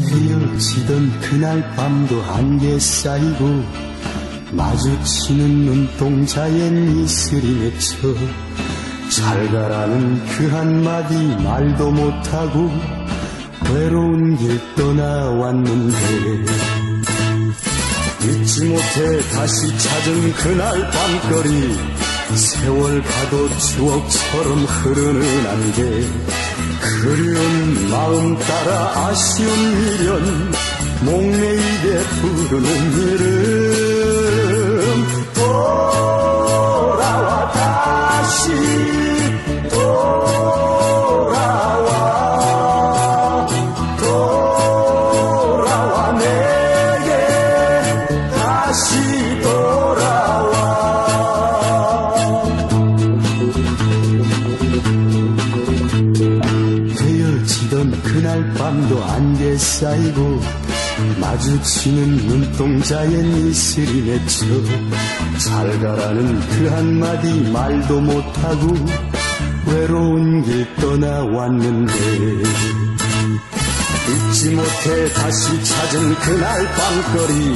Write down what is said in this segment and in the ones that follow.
헤어지던 그날 밤도 안개 쌓이고 마주치는 눈동자엔 이슬이 맺혀 잘 가라는 그 한마디 말도 못하고 외로운 길 떠나왔는데 잊지 못해 다시 찾은 그날 밤거리 세월 가도 추억처럼 흐르는 안개 그리운 마음 따라 아쉬운 미련 목매이게 부르는 이름 헤어지던 그날 밤도 안개 쌓이고 마주치는 눈동자엔 이슬이 맺혀 잘 가라는 그 한마디 말도 못하고 외로운 길 떠나왔는데 잊지 못해 다시 찾은 그날 밤거리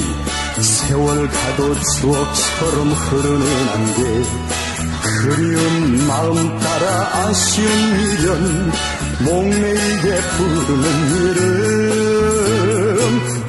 세월 가도 추억처럼 흐르는 안개 그리운 마음 따라 아쉬운 미련 목매이게 부르는 이름. 또